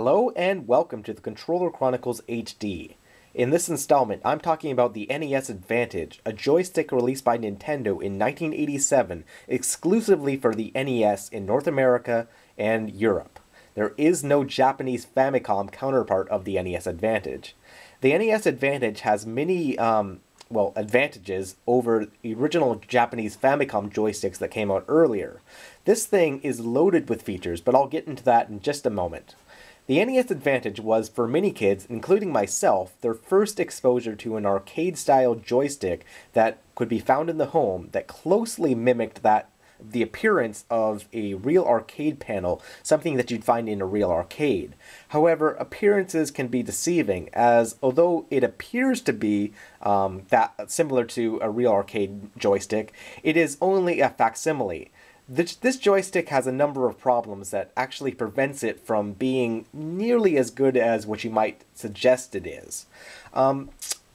Hello and welcome to the Controller Chronicles HD. In this installment, I'm talking about the NES Advantage, a joystick released by Nintendo in 1987 exclusively for the NES in North America and Europe. There is no Japanese Famicom counterpart of the NES Advantage. The NES Advantage has many um, well, advantages over the original Japanese Famicom joysticks that came out earlier. This thing is loaded with features, but I'll get into that in just a moment. The NES Advantage was, for many kids, including myself, their first exposure to an arcade style joystick that could be found in the home that closely mimicked that the appearance of a real arcade panel, something that you'd find in a real arcade. However, appearances can be deceiving, as although it appears to be um, that similar to a real arcade joystick, it is only a facsimile. This, this joystick has a number of problems that actually prevents it from being nearly as good as what you might suggest it is. Um,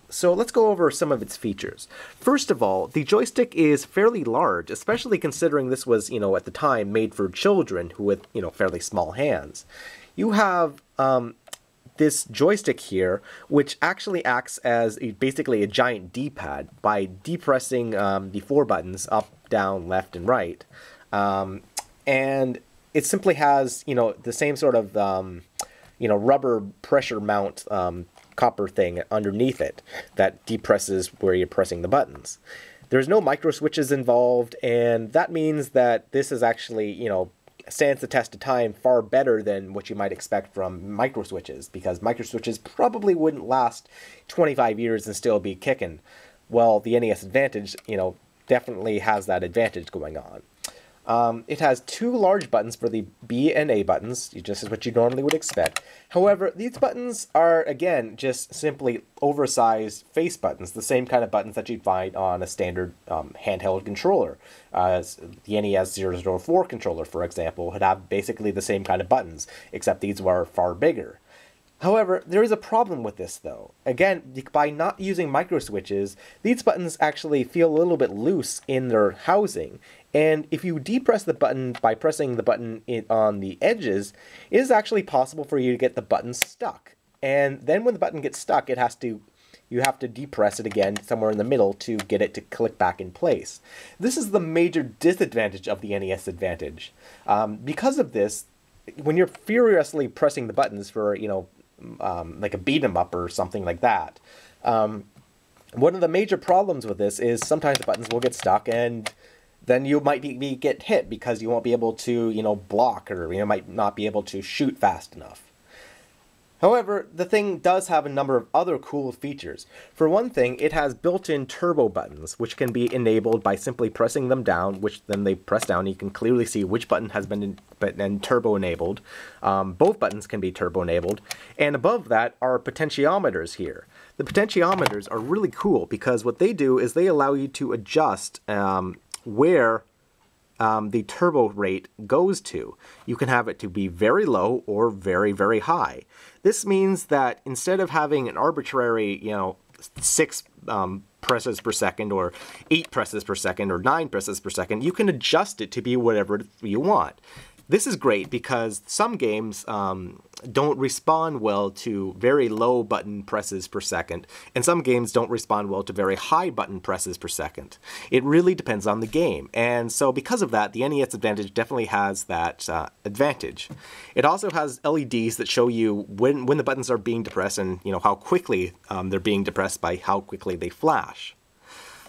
so let's go over some of its features. First of all, the joystick is fairly large, especially considering this was, you know, at the time made for children who with, you know, fairly small hands. You have um, this joystick here, which actually acts as a, basically a giant D-pad by depressing um, the four buttons up, down, left, and right. Um, and it simply has, you know, the same sort of, um, you know, rubber pressure mount um, copper thing underneath it that depresses where you're pressing the buttons. There's no micro switches involved, and that means that this is actually, you know, stands the test of time far better than what you might expect from micro switches, because micro switches probably wouldn't last 25 years and still be kicking. Well, the NES Advantage, you know, definitely has that advantage going on. Um, it has two large buttons for the B and A buttons, just as what you normally would expect. However, these buttons are, again, just simply oversized face buttons, the same kind of buttons that you'd find on a standard um, handheld controller. Uh, the NES 004 controller, for example, would have basically the same kind of buttons, except these were far bigger. However, there is a problem with this though. Again, by not using micro switches, these buttons actually feel a little bit loose in their housing, and if you depress the button by pressing the button on the edges, it is actually possible for you to get the button stuck. And then when the button gets stuck, it has to you have to depress it again somewhere in the middle to get it to click back in place. This is the major disadvantage of the NES Advantage. Um, because of this, when you're furiously pressing the buttons for, you know, um, like a beat 'em up or something like that, um, one of the major problems with this is sometimes the buttons will get stuck and then you might be, be, get hit because you won't be able to, you know, block or you know, might not be able to shoot fast enough. However, the thing does have a number of other cool features. For one thing, it has built-in turbo buttons, which can be enabled by simply pressing them down, which then they press down, you can clearly see which button has been, in, been turbo enabled. Um, both buttons can be turbo enabled. And above that are potentiometers here. The potentiometers are really cool because what they do is they allow you to adjust um, where um, the turbo rate goes to. You can have it to be very low or very, very high. This means that instead of having an arbitrary, you know, six um, presses per second or eight presses per second or nine presses per second, you can adjust it to be whatever you want. This is great because some games um, don't respond well to very low button presses per second, and some games don't respond well to very high button presses per second. It really depends on the game, and so because of that, the NES Advantage definitely has that uh, advantage. It also has LEDs that show you when, when the buttons are being depressed and you know how quickly um, they're being depressed by how quickly they flash.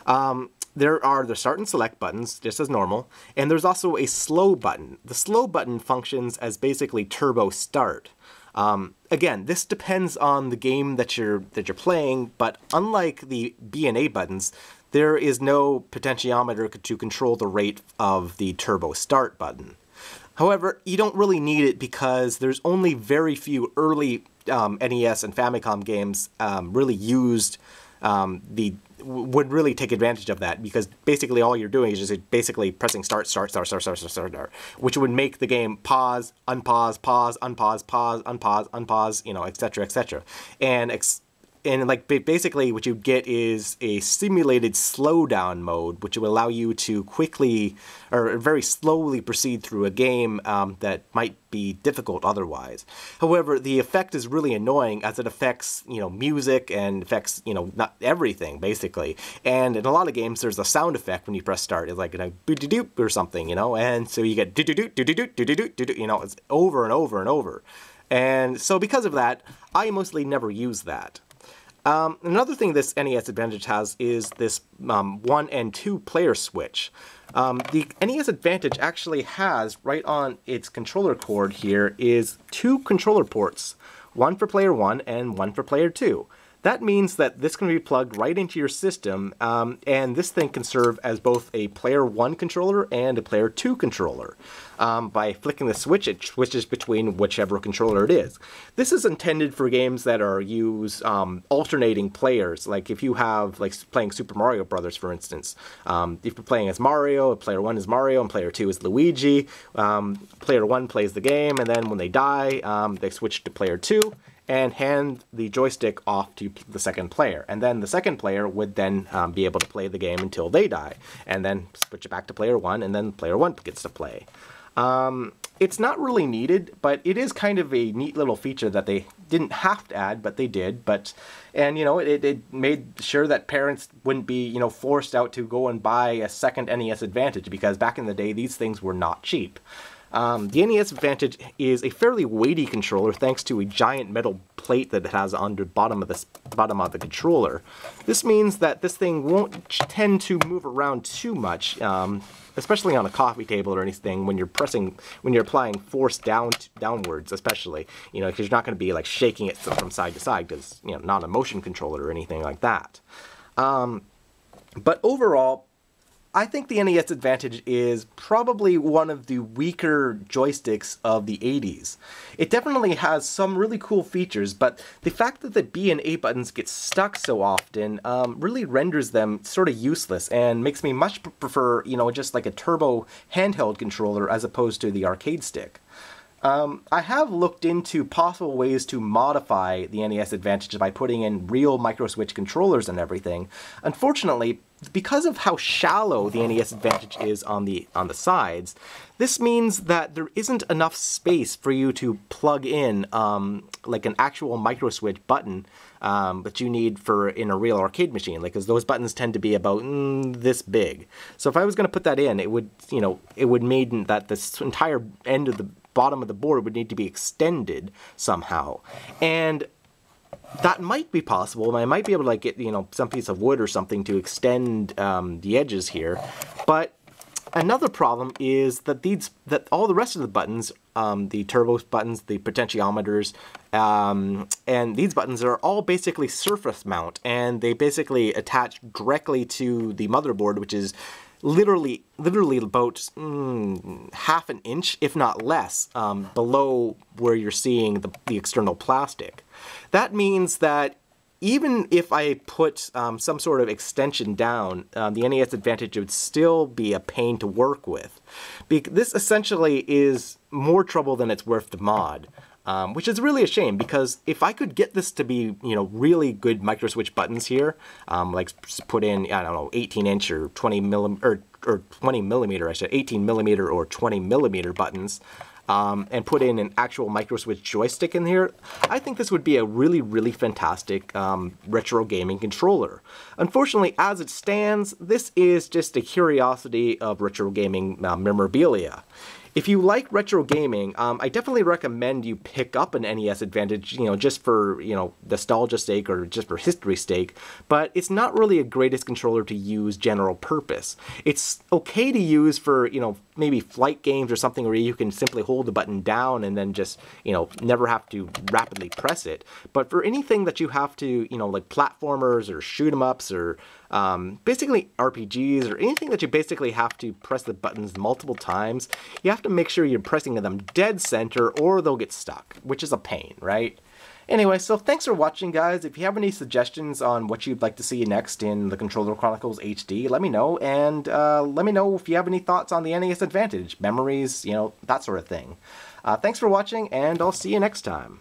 Um, there are the start and select buttons, just as normal, and there's also a slow button. The slow button functions as basically turbo start. Um, again, this depends on the game that you're that you're playing, but unlike the B and A buttons, there is no potentiometer to control the rate of the turbo start button. However, you don't really need it because there's only very few early um, NES and Famicom games um, really used um, the would really take advantage of that because basically all you're doing is just basically pressing start, start, start, start, start, start, start, start which would make the game pause, unpause, pause, unpause, pause, unpause, unpause, you know, etc., etc. And ex- and like basically what you get is a simulated slowdown mode, which will allow you to quickly or very slowly proceed through a game um, that might be difficult otherwise. However, the effect is really annoying as it affects, you know, music and affects, you know, not everything basically. And in a lot of games, there's a sound effect when you press start. It's like a boot doop or something, you know, and so you get do do do do do do do do do you know, it's over and over and over. And so because of that, I mostly never use that. Um, another thing this NES Advantage has is this um, one and two player switch. Um, the NES Advantage actually has, right on its controller cord here, is two controller ports, one for player one and one for player two. That means that this can be plugged right into your system, um, and this thing can serve as both a player 1 controller and a player 2 controller. Um, by flicking the switch, it switches between whichever controller it is. This is intended for games that are use um, alternating players, like if you have, like playing Super Mario Brothers, for instance. Um, if you're playing as Mario, player 1 is Mario, and player 2 is Luigi. Um, player 1 plays the game, and then when they die, um, they switch to player 2, and hand the joystick off to the second player. And then the second player would then um, be able to play the game until they die, and then switch it back to player one, and then player one gets to play. Um, it's not really needed, but it is kind of a neat little feature that they didn't have to add, but they did. But and you know it, it made sure that parents wouldn't be you know forced out to go and buy a second NES Advantage because back in the day these things were not cheap. Um, the NES Advantage is a fairly weighty controller thanks to a giant metal plate that it has on the bottom of the bottom of the controller. This means that this thing won't tend to move around too much, um, especially on a coffee table or anything when you're pressing, when you're applying force down downwards, especially, you know, because you're not going to be like shaking it from side to side because, you know, not a motion controller or anything like that. Um, but overall, I think the NES Advantage is probably one of the weaker joysticks of the 80s. It definitely has some really cool features, but the fact that the B and A buttons get stuck so often um, really renders them sort of useless and makes me much prefer, you know, just like a turbo handheld controller as opposed to the arcade stick. Um, I have looked into possible ways to modify the NES Advantage by putting in real microswitch controllers and everything. Unfortunately, because of how shallow the NES Advantage is on the on the sides, this means that there isn't enough space for you to plug in um, like an actual micro switch button um, that you need for in a real arcade machine, like because those buttons tend to be about mm, this big. So if I was going to put that in, it would you know it would mean that this entire end of the bottom of the board would need to be extended somehow, and that might be possible. I might be able to like get you know some piece of wood or something to extend um, the edges here, but another problem is that these that all the rest of the buttons, um, the turbo buttons, the potentiometers, um, and these buttons are all basically surface mount, and they basically attach directly to the motherboard, which is literally literally about mm, half an inch, if not less, um, below where you're seeing the, the external plastic. That means that even if I put um, some sort of extension down, um, the NES Advantage would still be a pain to work with. Be this essentially is more trouble than it's worth to mod. Um, which is really a shame because if I could get this to be, you know, really good micro switch buttons here, um, like put in, I don't know, 18 inch or 20 millimeter, or, or 20 millimeter, I said 18 millimeter or 20 millimeter buttons, um, and put in an actual micro switch joystick in here, I think this would be a really, really fantastic um, retro gaming controller. Unfortunately, as it stands, this is just a curiosity of retro gaming uh, memorabilia. If you like retro gaming, um, I definitely recommend you pick up an NES Advantage, you know, just for, you know, nostalgia sake or just for history sake, but it's not really a greatest controller to use general purpose. It's okay to use for, you know, maybe flight games or something where you can simply hold the button down and then just, you know, never have to rapidly press it. But for anything that you have to, you know, like platformers or shoot 'em ups or um, basically RPGs or anything that you basically have to press the buttons multiple times, you have to make sure you're pressing them dead center or they'll get stuck, which is a pain, right? Anyway, so thanks for watching, guys. If you have any suggestions on what you'd like to see next in the Controller Chronicles HD, let me know. And uh, let me know if you have any thoughts on the NES Advantage, memories, you know, that sort of thing. Uh, thanks for watching, and I'll see you next time.